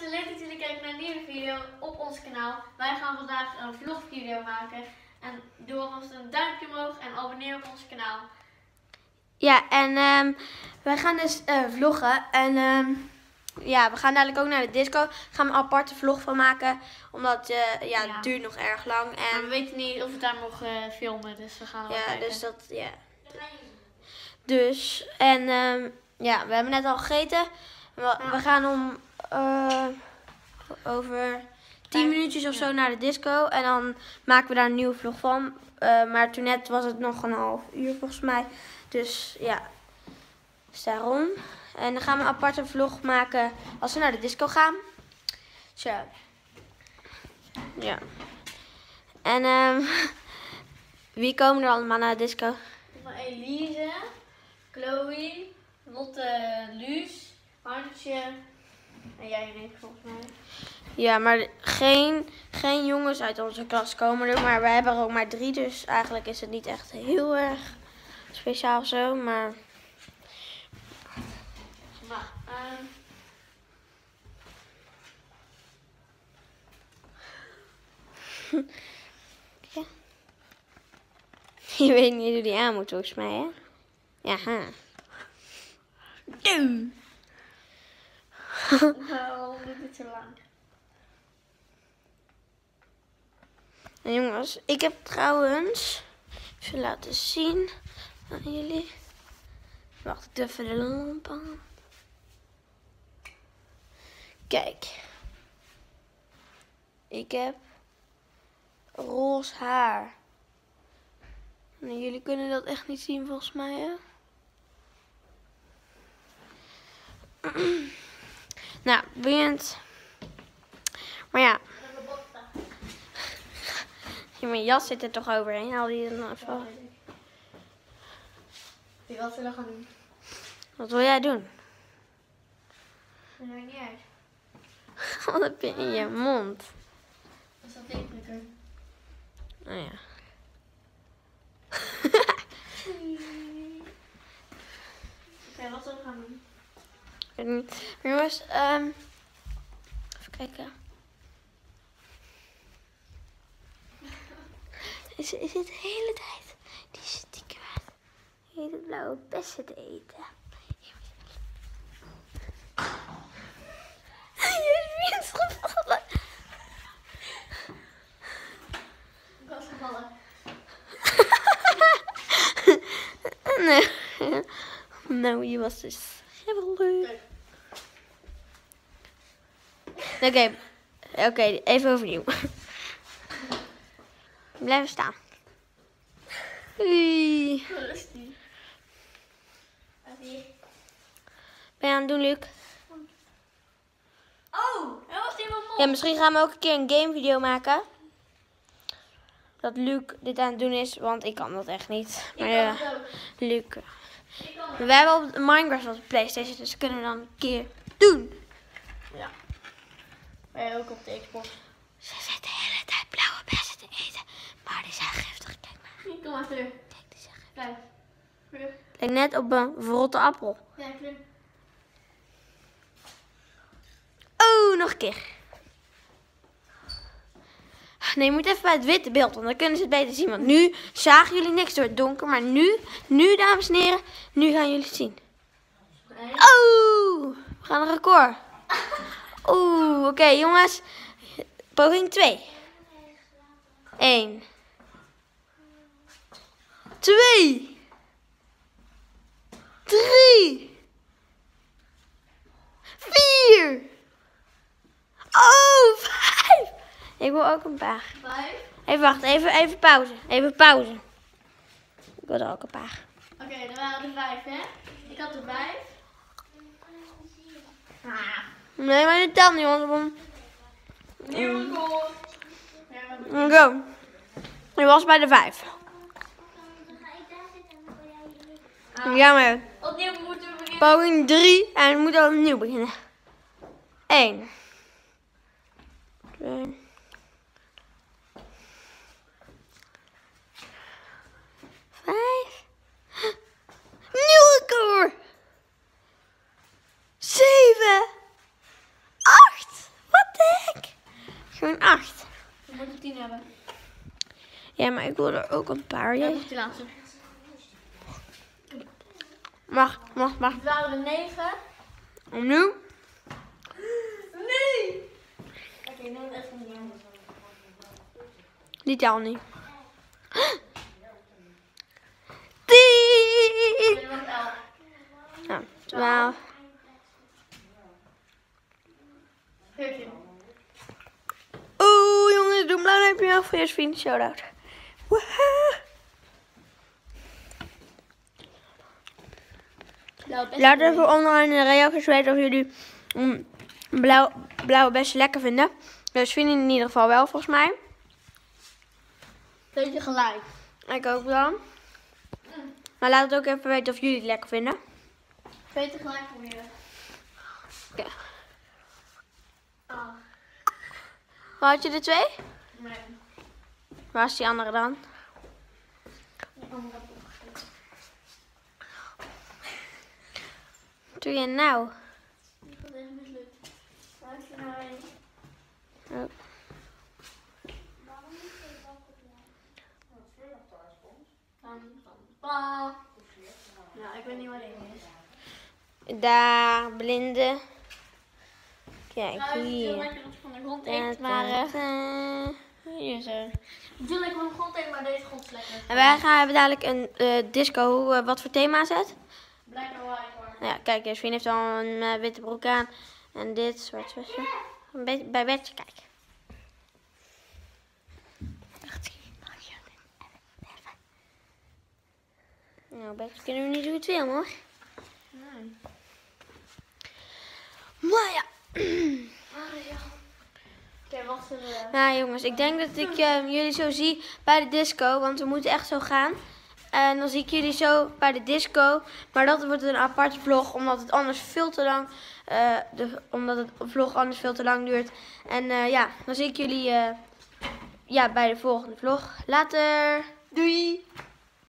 mensen, leuk dat jullie kijken naar een nieuwe video op ons kanaal. Wij gaan vandaag een vlogvideo maken. En doe alvast een duimpje omhoog en abonneer op ons kanaal. Ja, en ehm, wij gaan dus eh, vloggen. En ehm, ja, we gaan dadelijk ook naar de disco. Gaan we een aparte vlog van maken. Omdat eh, ja, Ja. het duurt nog erg lang. En we En weten niet of we daar mogen filmen, dus we gaan wel ja, kijken. dus dat, ja. Dus, en ehm, ja, we hebben net al gegeten. We, we gaan om eh, over 10 Vijf- minuutjes of zo naar de disco. En dan maken we daar een nieuwe vlog van. Eh, maar toen net was het nog een half uur volgens mij. Dus ja, dus daarom. En dan gaan we een aparte vlog maken als we naar de disco gaan. Zo. Ja. En ehm wie komen er allemaal naar de disco? Elise, Chloe, Lotte, Luus, Hartje en jij en ik volgens mij. Ja, maar geen, geen jongens uit onze klas komen er. Maar we hebben er ook maar drie, dus eigenlijk is het niet echt heel erg speciaal zo. Maar Maar, ehm, je weet niet hoe die aan moet volgens mij, hè? Ja, ha. Doe. waarom doe ik dit zo lang? En jongens, ik heb trouwens even laten zien aan jullie. Wacht, ik even de lamp aan. Kijk. Ik heb roze haar. En jullie kunnen dat echt niet zien volgens mij, hè? nou, boeiend. Maar ja, ja, mijn jas zit er toch overheen. Haal die dan even. Wie wat zullen we gaan doen? Wat wil jij doen? Dat maakt niet uit. Wat heb je in je mond? Dat is dat degelijker. Nou ja. Oké, wat zullen we gaan doen? Ik weet niet. Maar jongens, ehm even kijken. Is, is het de hele tijd die stiekem uit hele blauwe bessen te eten? Je is weer gevallen. Ik was gevallen. Nee. Nou, je was dus heel leuk. Oké, oké, even overnieuw. Blijven staan. Oei. Rustig. Ben je aan het doen, Luc? Oh, dat was iemand. Ja, misschien gaan we ook een keer een gamevideo maken. Dat Luc dit aan het doen is, want ik kan dat echt niet. Maar ja, ook. Luc. We hebben op Minecraft op de Playstation, dus kunnen we dan een keer doen. Ja. Wij ook op de Xbox. Ze zit de hele tijd blauwe bessen te eten, maar die zijn giftig. Kijk maar, Kom maar terug. kijk, die zijn giftig. Terug. Lijkt net op een verrotte appel. Ja, terug. Oh, nog een keer. Nee, je moet even bij het witte beeld, want dan kunnen ze het beter zien. Want nu zagen jullie niks door het donker, maar nu, nu dames en heren, nu gaan jullie het zien. Oh, we gaan een record. Oeh, oké jongens. Poging 2. 1. 2. 3. 4. Oh, 5. Ik wil ook een paar. Vijf. Even wachten, even, even pauze. Even pauze. Ik wil er ook een paar. Oké, dan waren er vijf, hè? Ik had er vijf. Ah. Nee, maar dit telt niet, want dan... Goed. Go. Je was bij de 5. Ja, maar Opnieuw moeten we beginnen. poging 3 en we moeten opnieuw beginnen. 1. 2. 5. Nieuw record. 7. 8. aflevering 8. We moeten tien hebben. Ja, maar ik wil er ook een paar. Ja, dat is die laatste. Mag, mag, mag. Het waren er negen. Om nu? Nee! Oké, neem het even niet. Die tel niet. Tien! twaalf. Veertien. Oeh, jongens, doe een blauw duimpje omhoog voor je vriend. Shout-out. Laat even onderaan in de reacties weten of jullie mm, blauw, blauwe best lekker vinden. Dus vinden in ieder geval wel, volgens mij. Beetje gelijk. Ik ook dan. Maar laat het ook even weten of jullie het lekker vinden. Twee tegelijk proberen. Oké. Ah, Had je er twee? nee. Waar is die andere dan? Die andere heb ik opgegeten. Wat doe je nou? Ik was even mislukt. Nou? Oh. Dan, dan, pa. Ja, ik weet niet waar die is. Daar, blinde. Kijk, Nou, het hier. lekker dat je van de grond eet, maar... eh, ta. Hier zo. Het van de grond eten, maar deze grond is lekker. En wij gaan hebben dadelijk een eh, disco. wat voor thema is het? Blijkbaar wel hoor. Kijk, vriend heeft al een eh, witte broek aan. En dit, zwart. Een beetje bij Betje, kijk. Nou, Betje kunnen we niet het wil, hoor. Nee. Maar ja. Oké, wat zullen we... Nou jongens, ik denk dat ik eh, jullie zo zie bij de disco, want we moeten echt zo gaan. En dan zie ik jullie zo bij de disco. Maar dat wordt een aparte vlog, omdat het anders veel te lang, eh, de, omdat het vlog anders veel te lang duurt. En eh, ja, dan zie ik jullie eh, ja, bij de volgende vlog. Later! Doei!